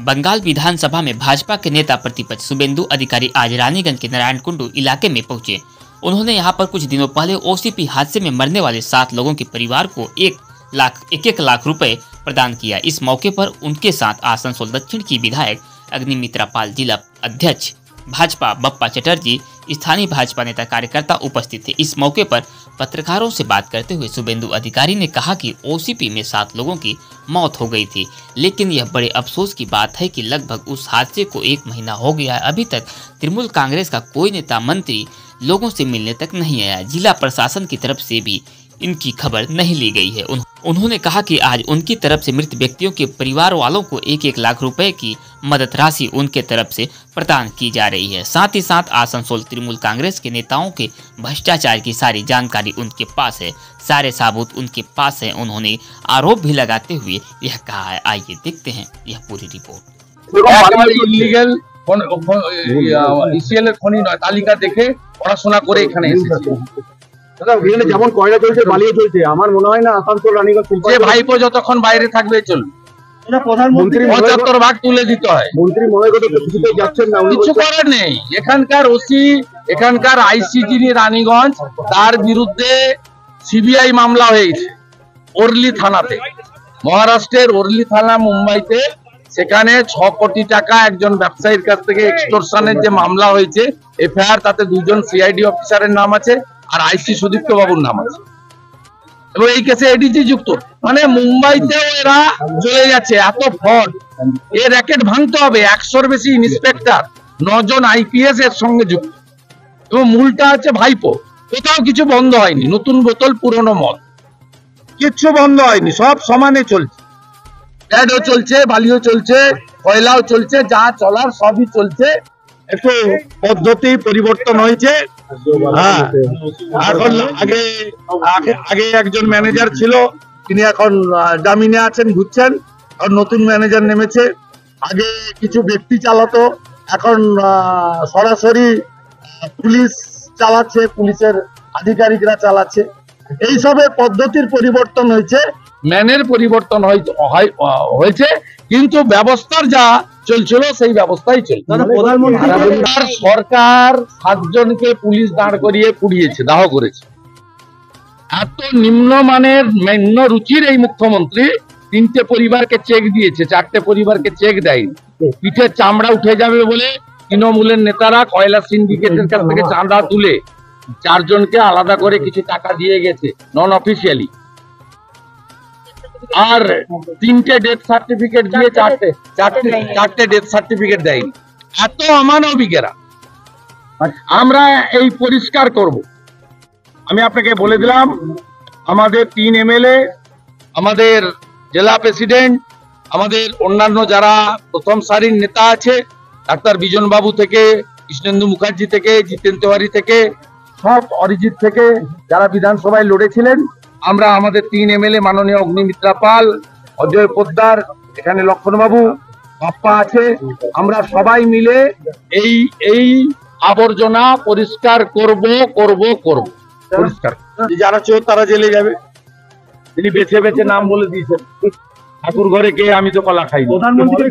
बंगाल विधानसभा में भाजपा के नेता प्रतिपक्ष शुभेंदु अधिकारी आज रानीगंज के नारायण कुंडू इलाके में पहुँचे। उन्होंने यहाँ पर कुछ दिनों पहले ओसीपी हादसे में मरने वाले सात लोगों के परिवार को एक लाख एक एक लाख रुपए प्रदान किया। इस मौके पर उनके साथ आसनसोल दक्षिण की विधायक अग्निमित्रा पाल जिला अध्यक्ष भाजपा बप्पा चटर्जी, स्थानीय भाजपा नेता कार्यकर्ता उपस्थित थे। इस मौके पर पत्रकारों से बात करते हुए शुभेंदु अधिकारी ने कहा कि ओसीपी में सात लोगों की मौत हो गई थी। लेकिन यह बड़े अफसोस की बात है कि लगभग उस हादसे को एक महीना हो गया अभी तक तृणमूल कांग्रेस का कोई नेता मंत्री लोगों से मिलने तक नहीं आया। जिला प्रशासन की तरफ़ से भी इनकी खबर नहीं ली गई है। उन्होंने कहा कि आज उनकी तरफ से मृत व्यक्तियों के परिवार वालों को एक एक लाख रुपए की मदद राशि उनके तरफ से प्रदान की जा रही है साथ ही साथ आसनसोल तृणमूल कांग्रेस के नेताओं के भ्रष्टाचार की सारी जानकारी उनके पास है सारे साबुत उनके पास है उन्होंने आरोप भी लगाते हुए यह कहा है आइए देखते हैं यह पूरी रिपोर्ट একেবারে ইলিগেল ইসিএল এর খনি নয় তালিকা দেখে পড়াশোনা করে এখানে এসেছি দাদা এখানে যেমন কয়লা চলছে বালিয়ে চলছে আমার মনে হয় না আসানসোল রানীগঞ্জ যে ভাইপো যতক্ষণ বাইরে থাকবে চলবে মন্ত্রী পঁচাত্তর ভাগ তুলে দিতে হয়। মন্ত্রী মহোদয় তো কিছুতেই যাচ্ছেন না কিছু করার নেই। এখানকার ওসি এখানকার আইসি রানীগঞ্জ তার বিরুদ্ধে সিবিআই মামলা হয়েছে ওরলি থানাতে। মহারাষ্ট্রের ওরলি থানা মুম্বাইতে। সেখানে ছ কোটি টাকা একজন ব্যবসায়ীর কাছ থেকে এক্সটোরশনের যে মামলা হয়েছে এফআইআর তাতে দুজন সিআইডি অফিসারের নাম আছে। আর আইসি সুদীপ্ত বাবুর নাম আছে। এবং এই কেসে এডিজি যুক্ত। মানে মুম্বাইতেও এরা চলে যাচ্ছে এত ফ্রড এ র্যাকেট ভাঙতে হবে একশোর বেশি ইন্সপেক্টর নজন আইপিএস এর সঙ্গে যুক্ত। এবং মূলটা হচ্ছে ভাইপো। কোথাও কিছু বন্ধ হয়নি নতুন বোতল পুরনো মদ। কিচ্ছু বন্ধ হয়নি সব সমানে চলছে। প্যাডও চলছে বালিও চলছে কয়লাও চলছে যা চলার সবই চলছে। একটু পদ্ধতি পরিবর্তন হয়েছে। হ্যাঁ। এখন আগে, আগে- একজন ম্যানেজার ছিল, তিনি এখন জামিনে আছেন, ঘুরছেন। আর নতুন ম্যানেজার নেমেছে। আগে কিছু ব্যক্তি চালাতো। এখন সরাসরি পুলিশ চালাচ্ছে, পুলিশের আধিকারিকরা চালাচ্ছে। এইসবে পদ্ধতির পরিবর্তন হয়েছে। ম্যানের পরিবর্তন হয়- হয়েছে। কিন্তু ব্যবস্থার যা চলছিল সেই ব্যবস্থাই চলছে। আর সরকার সাতজনকে পুলিশ দাঁড় করিয়ে পুড়িয়েছে দাহ করেছে। এত নিম্নমানের নিম্ন রুচির এই মুখ্যমন্ত্রী তিনটে পরিবারকে চেক দিয়েছে চারটে পরিবারকে চেক দেয়নি। পিঠে চামড়া উঠে যাবে বলে তৃণমূলের নেতারা কয়লা সিন্ডিকেটের কাছ থেকে চাঁদা তুলে চারজনকে আলাদা করে কিছু টাকা দিয়ে গেছে নন অফিসিয়ালি আর তিনটে ডেথ সার্টিফিকেট দিয়ে চারটে চারটে চারটে ডেথ সার্টিফিকেট দেয়নি। এত অমানবিকেরা। আমরা এই পরিষ্কার করব। আমি আপনাকে বলে দিলাম আমাদের তিন এমএলএ আমাদের জেলা প্রেসিডেন্ট আমাদের অন্যান্য যারা প্রথম সারির নেতা আছে ডাক্তার বিজন বাবু থেকে কৃষ্ণেন্দু মুখার্জি থেকে জিতেন তেওয়ারি থেকে সব অরিজিৎ থেকে যারা বিধানসভায় লড়েছিলেন আমরা আমাদের তিন এমএলএ মাননীয় অগ্নিমিত্রা পাল অজয় পোদ্দার এখানে লক্ষণবাবু বাপ্পা আছে। আমরা সবাই মিলে এই এই আবর্জনা পরিষ্কার করব করব করব। পরিষ্কার। যারা চোর তারা জেলে যাবে। তিনি বেছে বেছে নাম বলে দিয়েছেন। ঠাকুর ঘরে কে আমি তো কলা খাই প্রধানমন্ত্রী